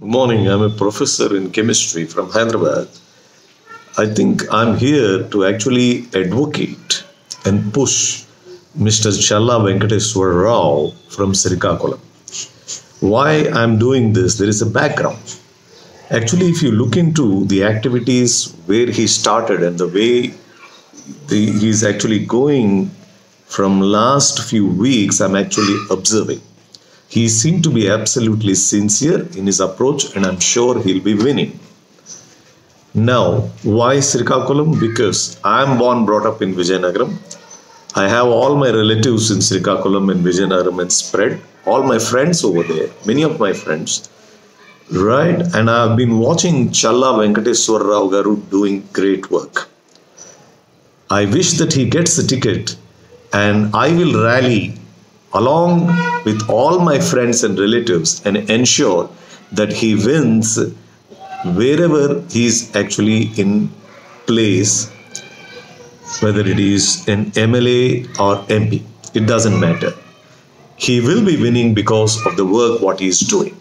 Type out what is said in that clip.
Good morning. I'm a professor in chemistry from Hyderabad. I think I'm here to actually advocate and push Mr. Challa Venkateswar Rao from Srikakulam. Why I'm doing this, there is a background. Actually, if you look into the activities where he started and the way the, he's actually going from last few weeks, I'm actually observing. He seemed to be absolutely sincere in his approach, and I'm sure he'll be winning. Now, why Srikakulam? Because I'm born, brought up in Vijayanagaram. I have all my relatives in Srikakulam and Vijayanagaram and spread. All my friends over there, many of my friends. Right, and I've been watching Challa Venkateswar Rao Garu doing great work. I wish that he gets a ticket and I will rally along with all my friends and relatives and ensure that he wins wherever he is actually in place, whether it is an MLA or MP. It doesn't matter. He will be winning because of the work what he is doing.